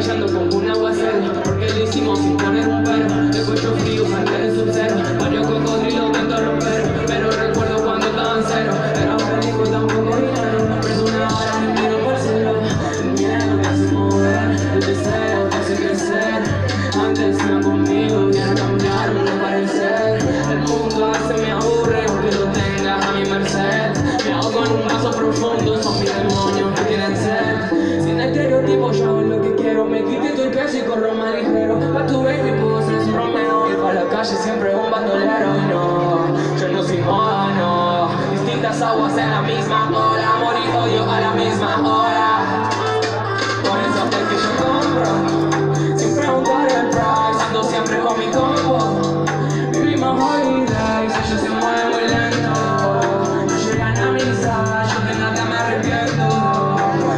callando como un aguacero Porque lo hicimos sin poner un pero De cuello frío, Aguas en la misma. Ola Amor y odio a la misma hora. Por eso es que yo compro. Sin preguntar el price. Ando siempre con mi combo. Vivimos holidays. Ellos se mueven muy lento. No llegan a mi side Yo de nada me arrepiento.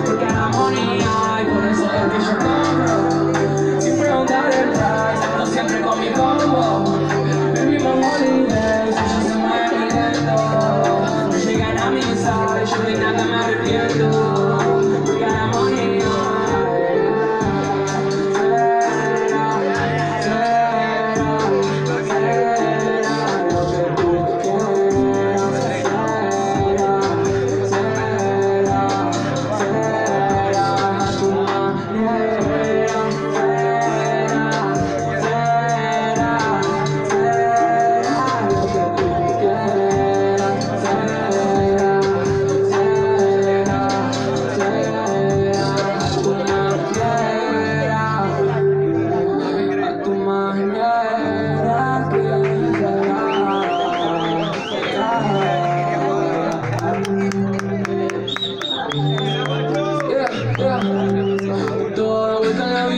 Porque armonía Y por eso es que yo compro. Sin preguntar el price. Ando siempre con mi combo. Vivimos holidays mi side Yo de nada me arrepiento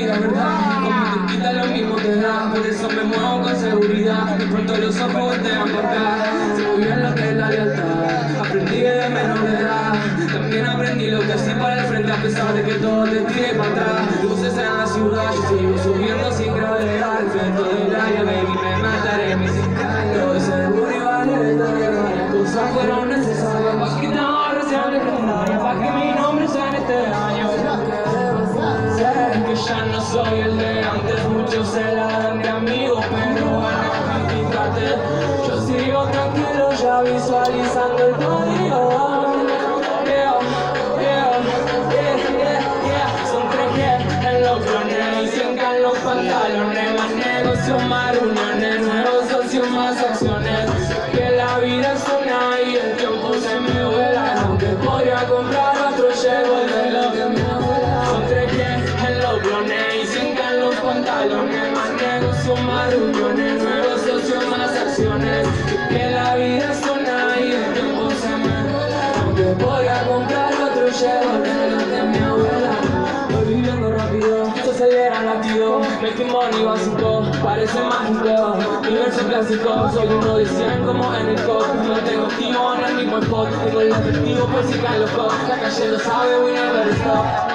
¿verdad? Como te quita lo mismo te da Por eso me muevo con seguridad. De pronto los ojos voltean por acá Se muy bien lo que es la lealtad. Aprendí de menor de edad. También aprendí lo que ir para el frente A pesar de que todo te tire para atrás. Luces en la ciudad, yo sigo subiendo sin gravedad. El viento del área, baby, me mataré Lo de seguro y vale Las cosas fueron necesarias. Pa' que no recién legendaria Pa' que mi nombre sea en este año ya no soy el de antes Muchos se la dan de amigo Pero bueno, criticate Yo sigo tranquilo ya visualizando el código Yeah, yeah, yeah. Son tres en los clones cien en los pantalones Más negocios, más reuniones Nuevos socios, más acciones. Que la vida es una y el tiempo se me vuela. Aunque podría comprar más reuniones Nuevos socios, más acciones. Que la vida es una y se me vuela Aunque podría comprar otro llevo el de lo que mi abuela. Voy viviendo rápido, se acelera el latido money básico, parece mágico. Universo clásico, soy uno de cien como en el COD Me tengo activo en el mismo spot. Tengo el efectivo por si caen los cops. La calle lo sabe, we never stop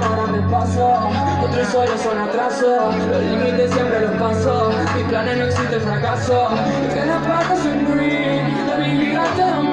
semanas me paso, otros solo son atraso. Los límites siempre los paso, mis planes no existe fracaso. Y que las patas son green, la vivir hasta mí